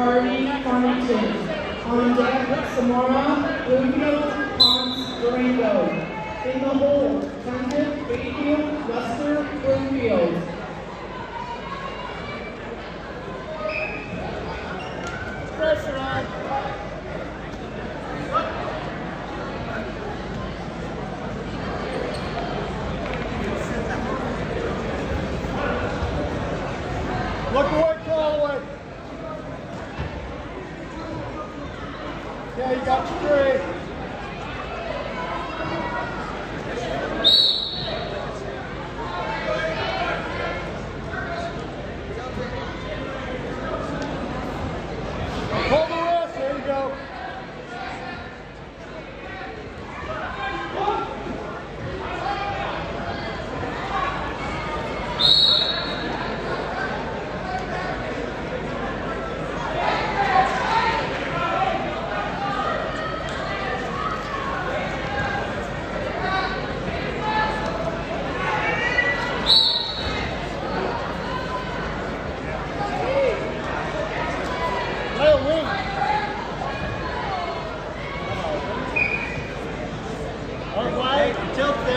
Harvey Farmington. On deck, Samara Bloomfield Ponce Durango. In the hole, Townsend Bayfield Lester Bloomfield. Pressure on. Look away, crawl away. Yeah, you got three.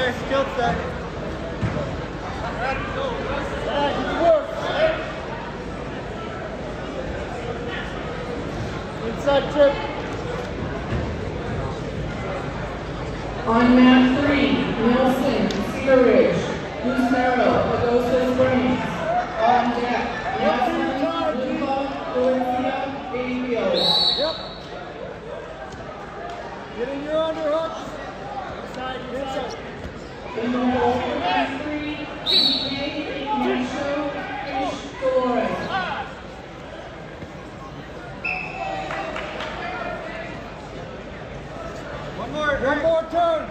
There, tilt work. Inside trip. On map three, Nelson, Cedar Ridge, Goose Narrow, Pagosa Springs. On deck, time, Lupa, Valencia, Bayfield. Yep. Get in your underhooks. Inside, inside. One more one more turn.